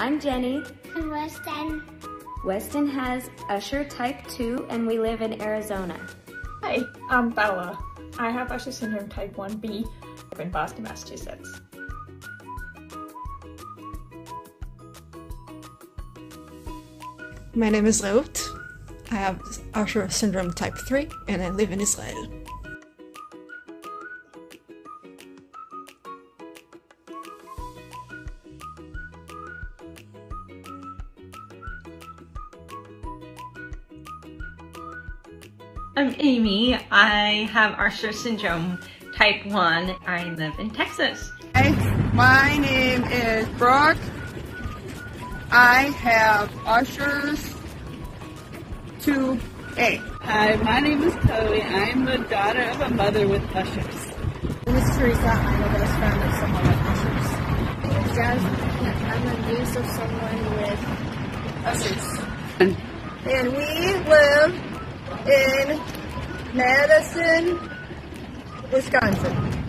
I'm Jenny. I'm Weston. Weston has Usher type 2 and we live in Arizona. Hi, I'm Bella. I have Usher syndrome type 1B in Boston, Massachusetts. My name is Reut. I have Usher syndrome type 3 and I live in Israel. I'm Amy. I have Usher syndrome type 1. I live in Texas. Hi, my name is Brooke. I have Usher's 2A. Hi, my name is Chloe. I'm the daughter of a mother with Ushers. My name is Teresa. I'm the best friend of someone with Ushers. Jazmin. I'm a niece of someone with Ushers. And we live in Madison, Wisconsin.